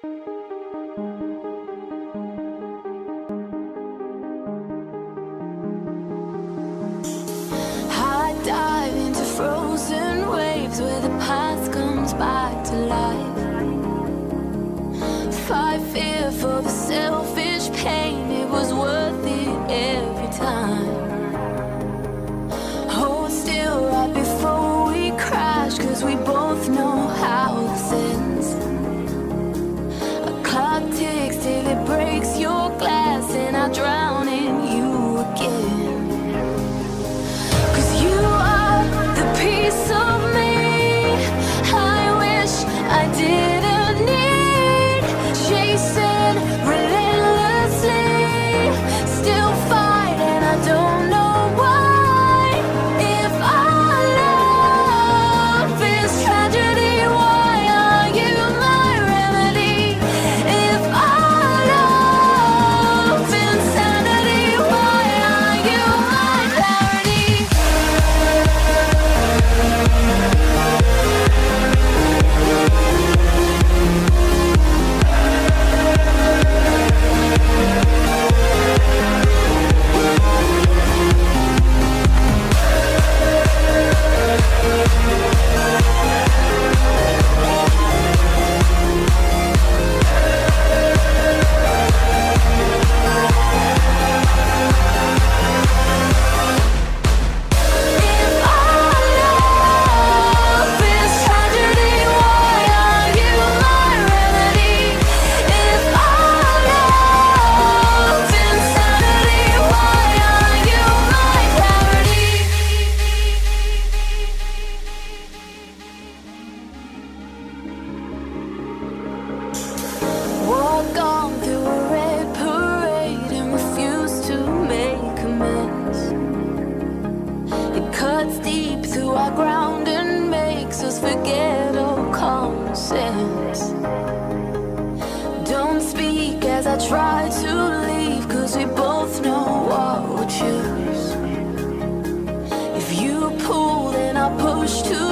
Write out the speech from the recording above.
I dive into frozen waves where the past comes back to life. Fight fear for the selfish pain, it was worth it every time. Hold still right before we crash, cause we both. forget all common sense. Don't speak as I try to leave, cause we both know what we choose. If you pull, then I'll push too.